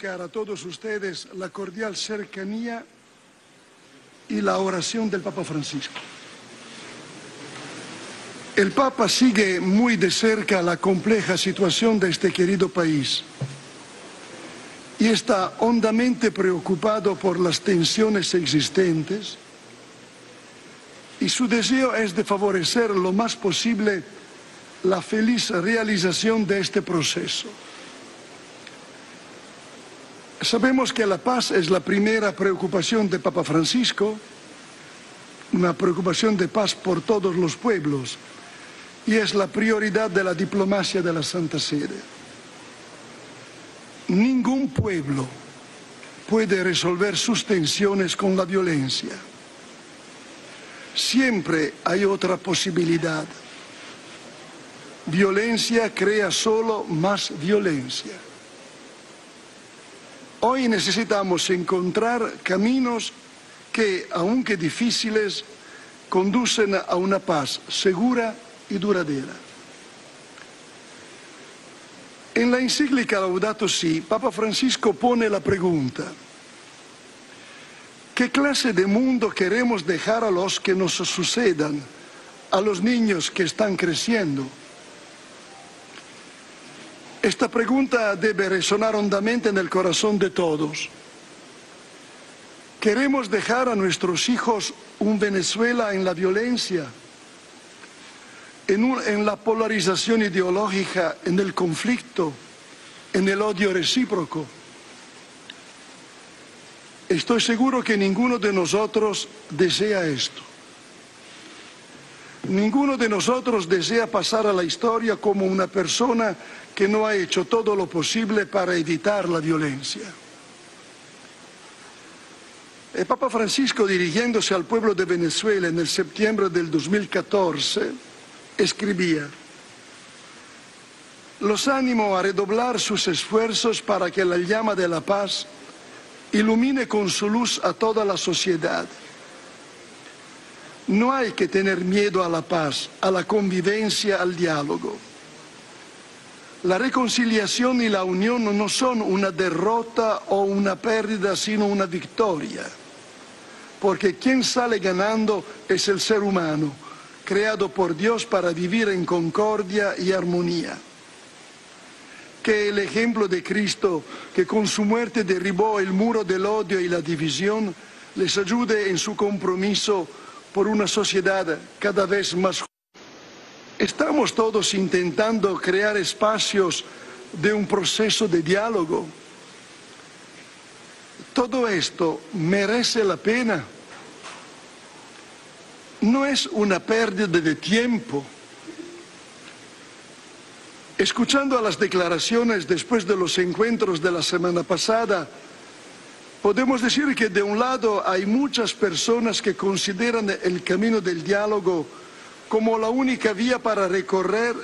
a todos ustedes la cordial cercanía y la oración del Papa Francisco. El Papa sigue muy de cerca la compleja situación de este querido país y está hondamente preocupado por las tensiones existentes y su deseo es de favorecer lo más posible la feliz realización de este proceso. Sabemos que la paz es la primera preocupación de Papa Francisco, una preocupación de paz por todos los pueblos, y es la prioridad de la diplomacia de la Santa Sede. Ningún pueblo puede resolver sus tensiones con la violencia. Siempre hay otra posibilidad. Violencia crea solo más violencia. Hoy necesitamos encontrar caminos que, aunque difíciles, conducen a una paz segura y duradera. En la encíclica Laudato Si, Papa Francisco pone la pregunta, ¿qué clase de mundo queremos dejar a los que nos sucedan, a los niños que están creciendo? Esta pregunta debe resonar hondamente en el corazón de todos. ¿Queremos dejar a nuestros hijos un Venezuela en la violencia, en, la polarización ideológica, en el conflicto, en el odio recíproco? Estoy seguro que ninguno de nosotros desea esto. Ninguno de nosotros desea pasar a la historia como una persona que no ha hecho todo lo posible para evitar la violencia. El Papa Francisco, dirigiéndose al pueblo de Venezuela en el septiembre del 2014, escribía, los animo a redoblar sus esfuerzos para que la llama de la paz ilumine con su luz a toda la sociedad no hay que tener miedo a la paz, a la convivencia, al diálogo. La reconciliación y la unión no son una derrota o una pérdida, sino una victoria. Porque quien sale ganando es el ser humano, creado por Dios para vivir en concordia y armonía. Que el ejemplo de Cristo, que con su muerte derribó el muro del odio y la división, les ayude en su compromiso por una sociedad cada vez más Estamos todos intentando crear espacios de un proceso de diálogo. Todo esto merece la pena. No es una pérdida de tiempo. Escuchando a las declaraciones después de los encuentros de la semana pasada, Podemos decir que de un lado hay muchas personas que consideran el camino del diálogo como la única vía para recorrer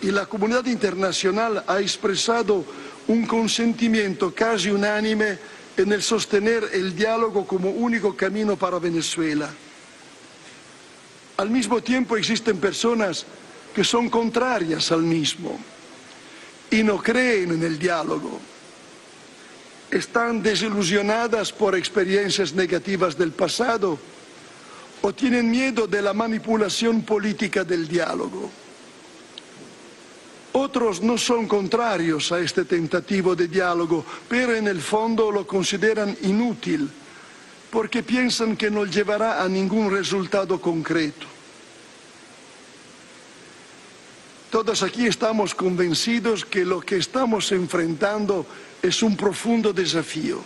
y la comunidad internacional ha expresado un consentimiento casi unánime en el sostener el diálogo como único camino para Venezuela. Al mismo tiempo existen personas que son contrarias al mismo y no creen en el diálogo están desilusionadas por experiencias negativas del pasado o tienen miedo de la manipulación política del diálogo. Otros no son contrarios a este tentativo de diálogo, pero en el fondo lo consideran inútil porque piensan que no llevará a ningún resultado concreto. Todos aquí estamos convencidos que lo que estamos enfrentando un profundo desafío.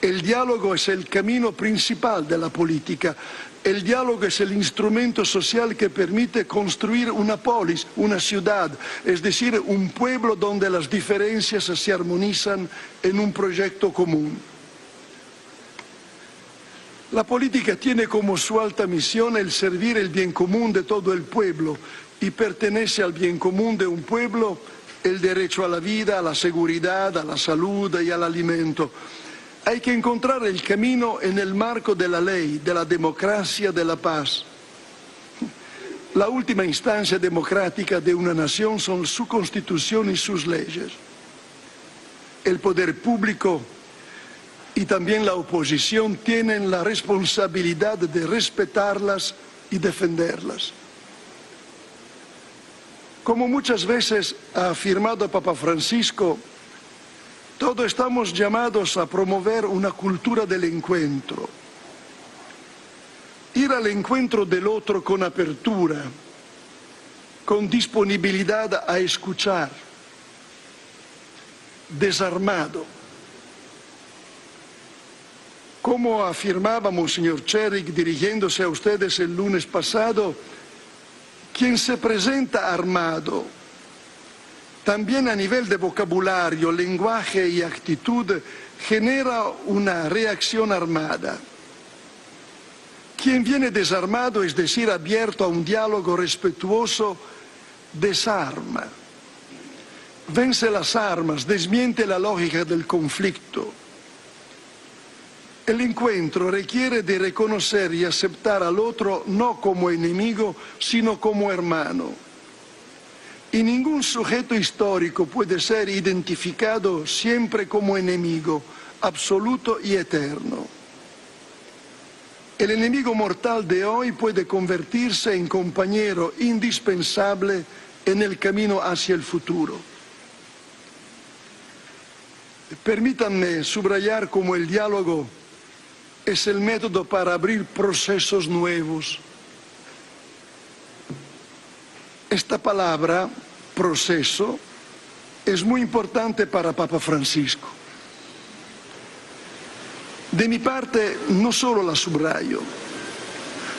El diálogo es el camino principal de la política. El diálogo es el instrumento social que permite construir una polis, una ciudad, es decir, un pueblo donde las diferencias se armonizan en un proyecto común. La política tiene como su alta misión el servir el bien común de todo el pueblo y pertenece al bien común de un pueblo el derecho a la vida, a la seguridad, a la salud y al alimento. Hay que encontrar el camino en el marco de la ley, de la democracia, de la paz. La última instancia democrática de una nación son su constitución y sus leyes. el poder público y también la oposición tienen la responsabilidad de respetarlas y defenderlas. Como muchas veces ha afirmado Papa Francisco, todos estamos llamados a promover una cultura del encuentro, ir al encuentro del otro con apertura, con disponibilidad a escuchar, desarmado. Como afirmaba Monseñor Cherrick dirigiéndose a ustedes el lunes pasado, quien se presenta armado, también a nivel de vocabulario, lenguaje y actitud, genera una reacción armada. Quien viene desarmado, es decir, abierto a un diálogo respetuoso, desarma, vence las armas, desmiente la lógica del conflicto. El encuentro requiere de reconocer y aceptar al otro no como enemigo, sino como hermano. Y ningún sujeto histórico puede ser identificado siempre como enemigo, absoluto y eterno. El enemigo mortal de hoy puede convertirse en compañero indispensable en el camino hacia el futuro. Permítanme subrayar cómo el diálogo es el método para abrir procesos nuevos. Esta palabra, proceso, es muy importante para Papa Francisco. De mi parte, no solo la subrayo,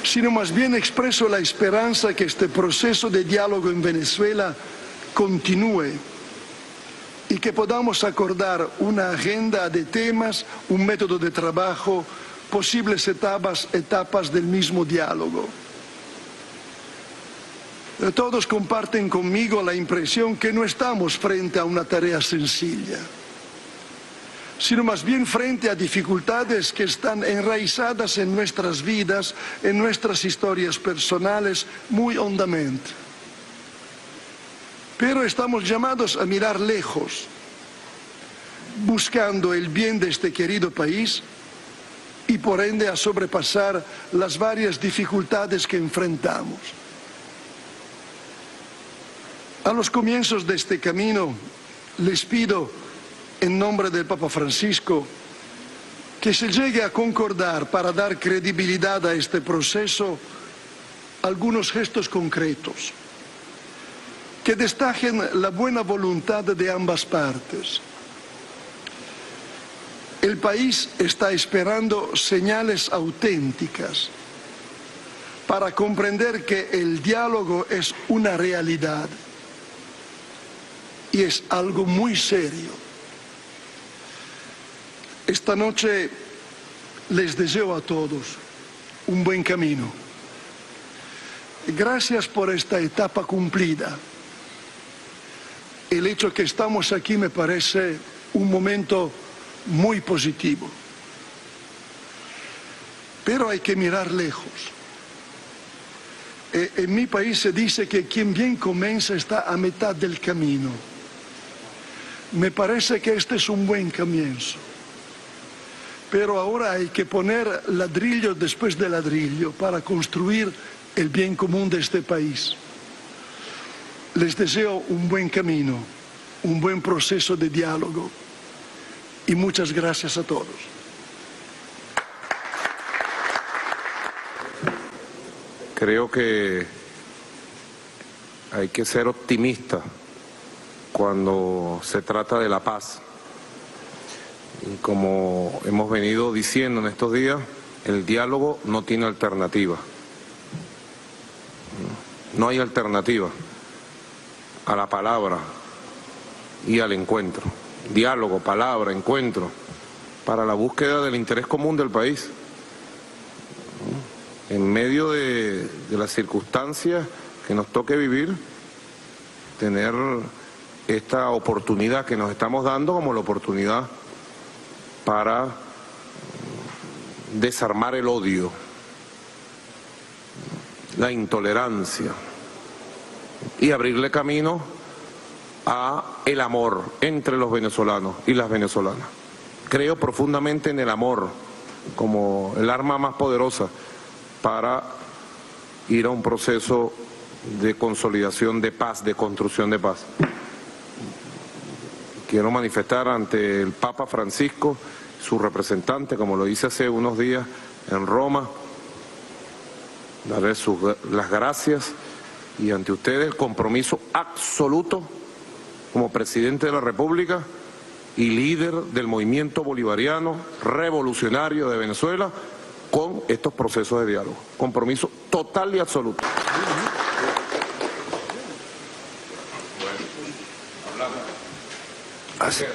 sino más bien expreso la esperanza que este proceso de diálogo en Venezuela continúe y que podamos acordar una agenda de temas, un método de trabajo, posibles etapas, etapas del mismo diálogo. Todos comparten conmigo la impresión que no estamos frente a una tarea sencilla sino más bien frente a dificultades que están enraizadas en nuestras vidas, en nuestras historias personales, muy hondamente. Pero estamos llamados a mirar lejos, buscando el bien de este querido país y por ende a sobrepasar las varias dificultades que enfrentamos. A los comienzos de este camino les pido en nombre del Papa Francisco, que se llegue a concordar para dar credibilidad a este proceso algunos gestos concretos que destajen la buena voluntad de ambas partes. El país está esperando señales auténticas para comprender que el diálogo es una realidad y es algo muy serio. Esta noche les deseo a todos un buen camino. Gracias por esta etapa cumplida. El hecho que estamos aquí me parece un momento muy positivo. Pero hay que mirar lejos. E, en mi país se dice que quien bien comienza está a mitad del camino. Me parece que este es un buen comienzo pero ahora hay que poner ladrillo después de ladrillo para construir el bien común de este país. Les deseo un buen camino, un buen proceso de diálogo y muchas gracias a todos. Creo que hay que ser optimista cuando se trata de la paz. Y como hemos venido diciendo en estos días, el diálogo no tiene alternativa. No hay alternativa a la palabra y al encuentro. Diálogo, palabra, encuentro, para la búsqueda del interés común del país. En medio de, las circunstancias que nos toque vivir, tener esta oportunidad que nos estamos dando como la oportunidad para desarmar el odio, la intolerancia y abrirle camino a el amor entre los venezolanos y las venezolanas. Creo profundamente en el amor como el arma más poderosa para ir a un proceso de consolidación de paz, de construcción de paz. Quiero manifestar ante el Papa Francisco, su representante, como lo hice hace unos días en Roma, darle las gracias y ante ustedes el compromiso absoluto como presidente de la República y líder del movimiento bolivariano revolucionario de Venezuela con estos procesos de diálogo. Compromiso total y absoluto. Así.